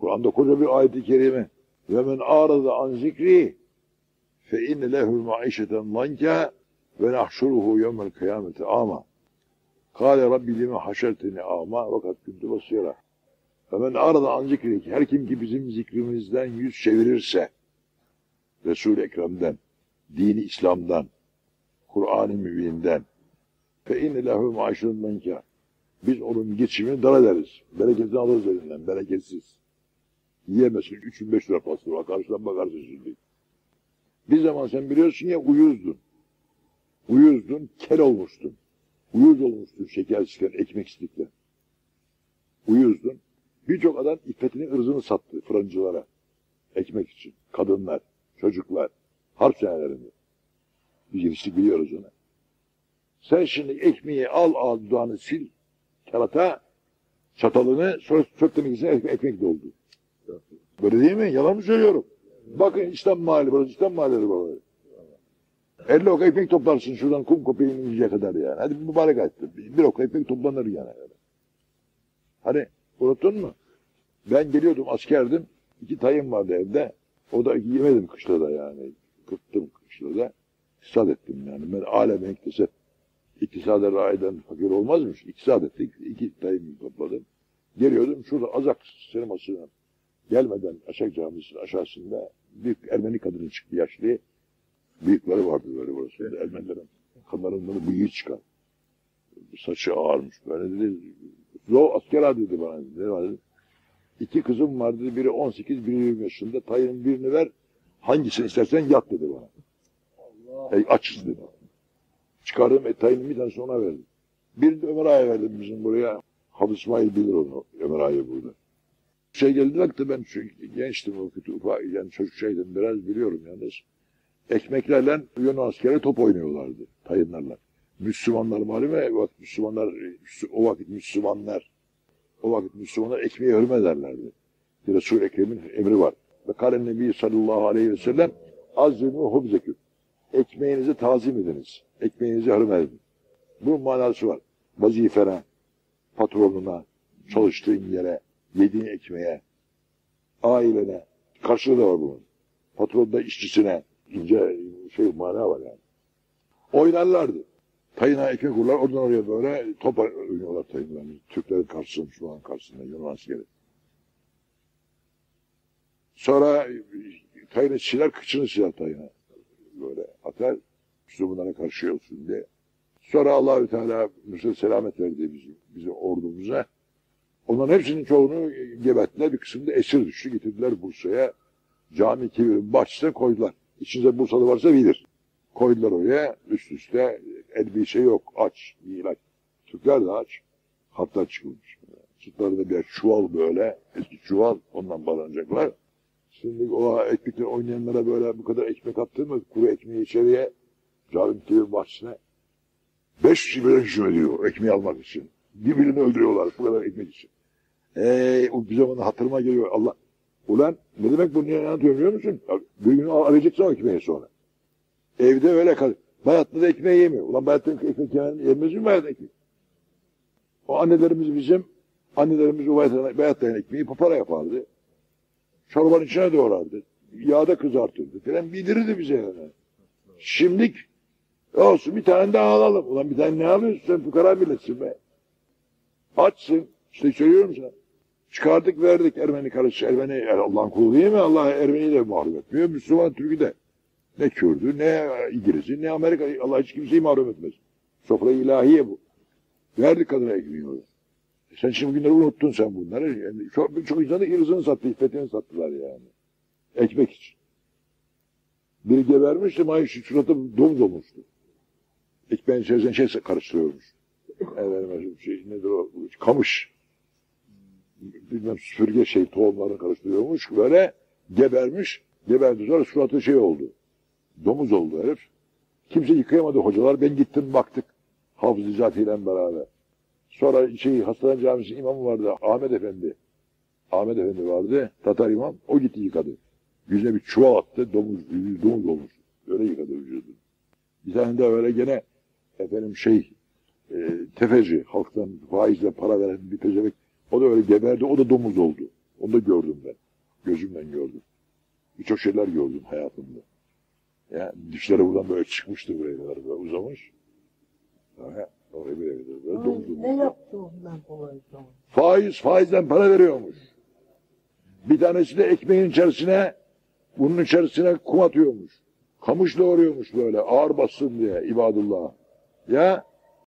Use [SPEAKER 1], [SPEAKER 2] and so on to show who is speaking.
[SPEAKER 1] Kur'an'da koca bir ayet-i kerime. Ve men arada an zikri fe inne lehu maişeten lanka ve nahşuruhu yevmel kıyameti ama. Kale Rabbi lime haşerteni ama vakat kuntu basira. Ve men arada an zikri her kim ki bizim zikrimizden yüz çevirirse Resul-i Ekrem'den, dini İslam'dan, Kur'an-ı Mübin'den fe inne lehu maişeten lanka biz onun geçimini dar ederiz. Bereketini alırız elinden. Bereketsiz. Yiyemezsin. 3005 lira pastır var. Karşıdan bakarsın şimdi. Bir zaman sen biliyorsun ya uyuzdun. Uyuzdun, kel olmuştun. Uyuz olmuştun şeker sıkan, ekmek istikle. Uyuzdun. Birçok adam iffetini, ırzını sattı fırıncılara. Ekmek için. Kadınlar, çocuklar. Harp senelerinde. Biz giriştik biliyoruz onu. Sen şimdi ekmeği al al dudağını sil. Kerata çatalını sonra içine ekmek, ekmek doldu. Böyle değil mi? Yalan mı söylüyorum? Bakın İslam mahalli burası, İslam mahalleleri buraları. 50 ok ekmek toplarsın şuradan kum kopeğini iyice kadar yani. Hadi mübarek ayette. Bir ok ekmek toplanır yani. Hani unuttun mu? Ben geliyordum askerdim. İki tayım vardı evde. O da yemedim kışlada yani. Kıttım kışlada. İktisat ettim yani. Ben alem iktisat. İktisada rayiden fakir olmazmış. İktisat ettik. İki tayım topladım. Geliyordum şurada Azak sinemasına gelmeden Aşak Camisi'nin aşağısında bir Ermeni kadını çıktı yaşlı. Bıyıkları vardı böyle burası. Ermenilerin kadınların bıyığı çıkar. Saçı ağarmış böyle dedi. Zo asker adı dedi bana. Ne var dedi. İki kızım vardı. Biri 18, biri 20 yaşında. Tayının birini ver. Hangisini istersen yat dedi bana.
[SPEAKER 2] Allah.
[SPEAKER 1] E, açız dedi. Çıkardım e, tayının bir tanesini ona verdim. Birini Ömer Ağa'ya verdim bizim buraya. Hafız İsmail bilir onu. Ömer Ağa'yı burada. Şey geldi vakti ben çünkü gençtim o kötü ufak yani çocuk şeydim biraz biliyorum yalnız. Ekmeklerle Yunan askeri top oynuyorlardı tayınlarla. Müslümanlar malum o vakit Müslümanlar, o vakit Müslümanlar, o vakit Müslümanlar ekmeği hürmet ederlerdi. Resul-i Ekrem'in emri var. Ve kâlen Nebi sallallahu aleyhi ve sellem azimû hubzeküm. Ekmeğinizi tazim ediniz. Ekmeğinizi hürmet edin. Bunun manası var. Vazifene, patronuna, çalıştığın yere, yediğin ekmeğe, ailene, karşılığı da var bunun. Patronda işçisine, ince şey mana var yani. Oynarlardı. Tayına ekmek vururlar, oradan oraya böyle top oynuyorlar tayınlarını. Türklerin karşısında, Müslüman karşısında, Yunan askeri. Sonra tayını siler, kıçını siler tayına. Böyle atar, Müslümanlara karşı olsun diye. Sonra Allahü Teala Müslüman selamet verdi bizim, bizim ordumuza. Onların hepsinin çoğunu gebettiler. Bir kısmı da esir düştü. Getirdiler Bursa'ya. Cami kibirin bahçesine koydular. İçinde Bursalı varsa bilir. Koydular oraya. Üst üste elbise yok. Aç. İlaç. Türkler de aç. Hatta çıkılmış. Sırtlarında bir çuval böyle. Eski çuval. Ondan bağlanacaklar. Şimdi o ekmekleri oynayanlara böyle bu kadar ekmek attırma. Kuru ekmeği içeriye. Cami kibirin bahçesine. Beş kişi böyle hücum ediyor ekmeği almak için. Birbirini öldürüyorlar bu kadar ekmek için. Eee o bir zaman hatırıma geliyor Allah. Ulan ne demek bu niye anlatıyor biliyor musun? Bir gün arayacaksın o ekmeği sonra. Evde öyle kal. Bayatlı da ekmeği yemiyor. Ulan bayatlı ekmek yemez mi bayatlı ekmek? O annelerimiz bizim, annelerimiz o bayatlı, ekmeği papara yapardı. Çorbanın içine doğrardı. Yağda kızartırdı falan bildirirdi bize yani. Şimdilik olsun bir tane daha alalım. Ulan bir tane ne alıyorsun sen fukara milletsin be. Açsın. İşte söylüyorum sana. Çıkardık verdik Ermeni karısı. Ermeni yani Allah'ın kulu değil mi? Allah Ermeni'yi de mahrum etmiyor. Müslüman Türk'ü de. Ne Kürdü, ne İngiliz'i, ne Amerika. Allah hiç kimseyi mahrum etmez. Sofra ilahiye bu. Verdik kadına ekmeği oraya. E sen şimdi bugünleri unuttun sen bunları. Yani çok, çok insanı ırzını sattı, iffetini sattılar yani. Ekmek için. Biri gebermişti, maaşı suratı domuz olmuştu. Ekmeğin içerisine şey karıştırıyormuş. Efendim, şey, nedir o? Kamış. Bilmem süpürge şey tohumlarını karıştırıyormuş. Böyle gebermiş. Geberdi sonra suratı şey oldu. Domuz oldu herif. Kimse yıkayamadı hocalar. Ben gittim baktık. Hafız İzzati ile beraber. Sonra şey hastane camisi imamı vardı. Ahmet Efendi. Ahmet Efendi vardı. Tatar imam. O gitti yıkadı. Yüzüne bir çuval attı. Domuz, domuz olmuş. Öyle yıkadı vücudu. Bir tane de öyle gene efendim şey e, tefeci halktan faizle para veren bir pezevenk o da öyle geberdi o da domuz oldu. Onu da gördüm ben. Gözümle gördüm. Birçok şeyler gördüm hayatımda. Ya dişleri buradan böyle çıkmıştı buraya kadar böyle uzamış. Ha, oraya buraya kadar böyle
[SPEAKER 2] Ay,
[SPEAKER 1] domdum.
[SPEAKER 2] ne yaptı ondan dolayı sonra?
[SPEAKER 1] Faiz faizden para veriyormuş. Bir tanesi de ekmeğin içerisine bunun içerisine kum atıyormuş. Kamış doğuruyormuş böyle ağır bassın diye ibadullah. Ya